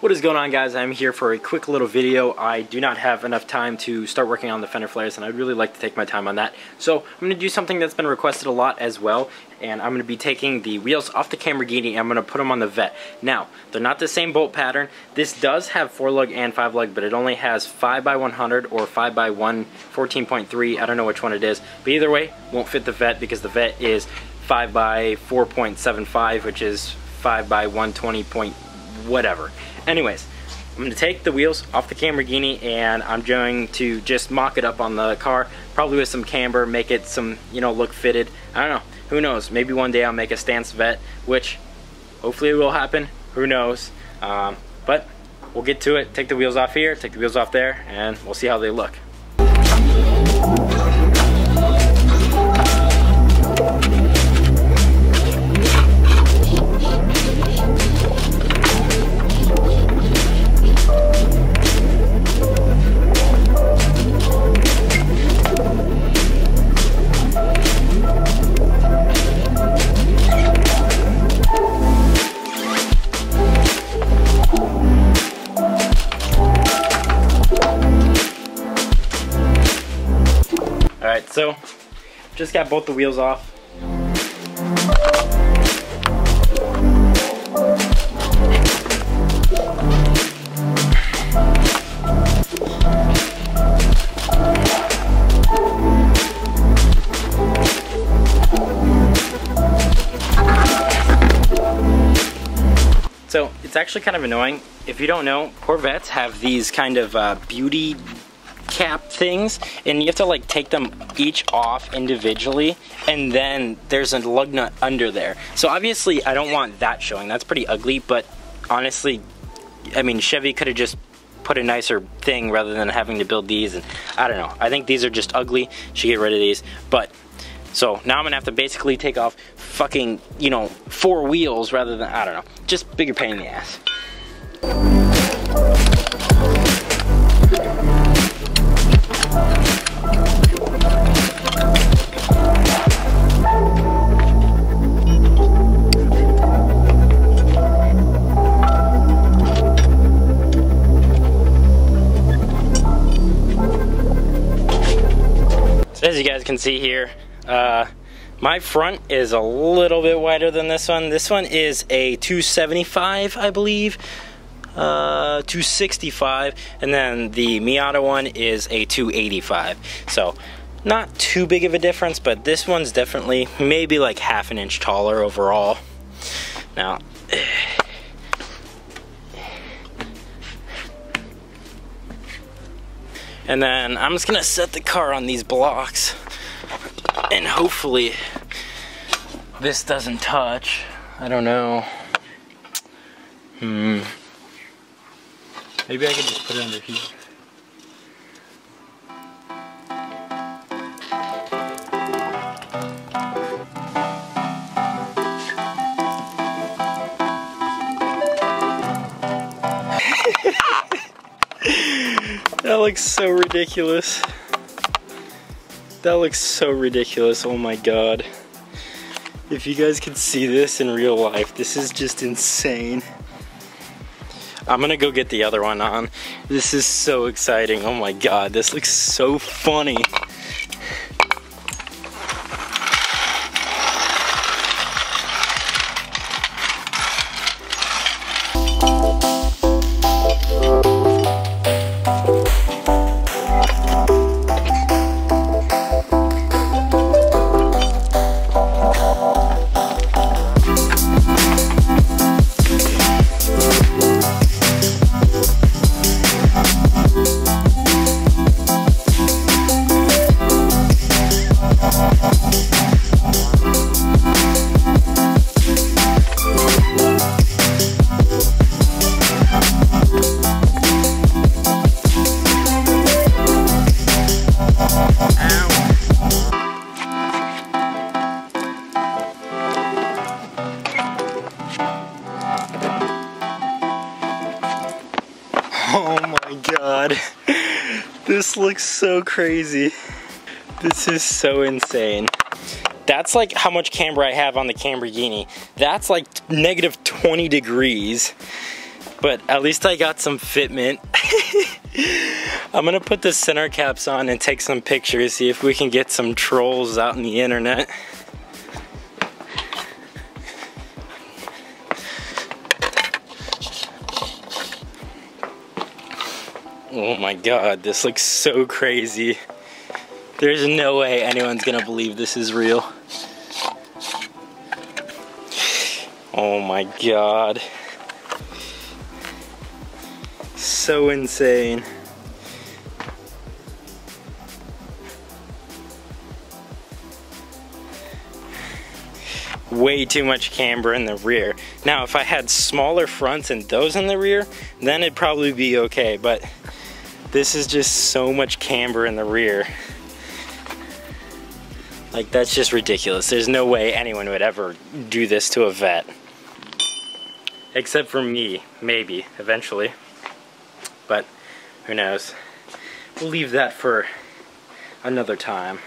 What is going on guys? I'm here for a quick little video. I do not have enough time to start working on the fender flares and I'd really like to take my time on that. So I'm going to do something that's been requested a lot as well and I'm going to be taking the wheels off the Lamborghini and I'm going to put them on the Vet. Now, they're not the same bolt pattern. This does have 4 lug and 5 lug but it only has 5x100 or 5x1 14.3. I don't know which one it is. But either way, won't fit the Vet because the Vet is 5 by 4.75 which is five by one twenty point whatever. Anyways, I'm going to take the wheels off the Lamborghini and I'm going to just mock it up on the car, probably with some camber, make it some, you know, look fitted. I don't know. Who knows? Maybe one day I'll make a stance vet, which hopefully will happen. Who knows? Um, but we'll get to it. Take the wheels off here, take the wheels off there, and we'll see how they look. So just got both the wheels off. So it's actually kind of annoying. If you don't know, Corvettes have these kind of uh, beauty cap things and you have to like take them each off individually and then there's a lug nut under there. So obviously I don't want that showing. That's pretty ugly but honestly I mean Chevy could have just put a nicer thing rather than having to build these and I don't know. I think these are just ugly. Should get rid of these but so now I'm gonna have to basically take off fucking you know four wheels rather than I don't know just bigger pain in the ass As you guys can see here, uh, my front is a little bit wider than this one. This one is a 275, I believe. Uh, 265 and then the Miata one is a 285 so not too big of a difference but this one's definitely maybe like half an inch taller overall now And then I'm just gonna set the car on these blocks and hopefully this doesn't touch. I don't know. Hmm. Maybe I could just put it under here. That looks so ridiculous. That looks so ridiculous, oh my god. If you guys could see this in real life, this is just insane. I'm gonna go get the other one on. This is so exciting, oh my god, this looks so funny. God. This looks so crazy. This is so insane. That's like how much camber I have on the Lamborghini. That's like negative 20 degrees. But at least I got some fitment. I'm gonna put the center caps on and take some pictures, see if we can get some trolls out in the internet. Oh my god, this looks so crazy. There's no way anyone's gonna believe this is real. Oh my god. So insane. Way too much camber in the rear. Now, if I had smaller fronts and those in the rear, then it'd probably be okay, but this is just so much camber in the rear. Like, that's just ridiculous. There's no way anyone would ever do this to a vet. Except for me, maybe, eventually. But, who knows. We'll leave that for another time.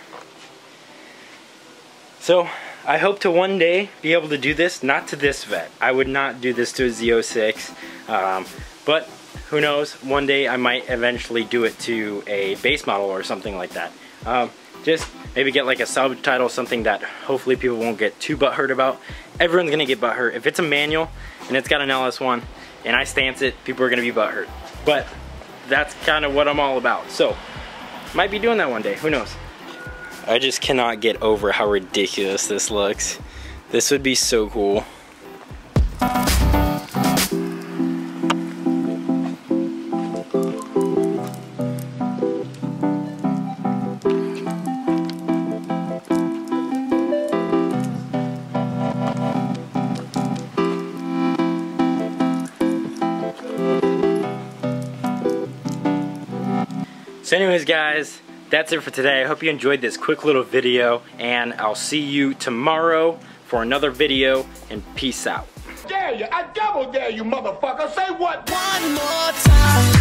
So, I hope to one day be able to do this, not to this vet. I would not do this to a Z06. Um, but, who knows, one day I might eventually do it to a base model or something like that. Um, just maybe get like a subtitle, something that hopefully people won't get too butthurt about. Everyone's gonna get butthurt. If it's a manual and it's got an LS1 and I stance it, people are gonna be butthurt. But that's kind of what I'm all about. So, might be doing that one day, who knows? I just cannot get over how ridiculous this looks. This would be so cool. So anyways guys, that's it for today. I hope you enjoyed this quick little video and I'll see you tomorrow for another video and peace out. Dare you, I double dare you motherfucker, say what? One more time.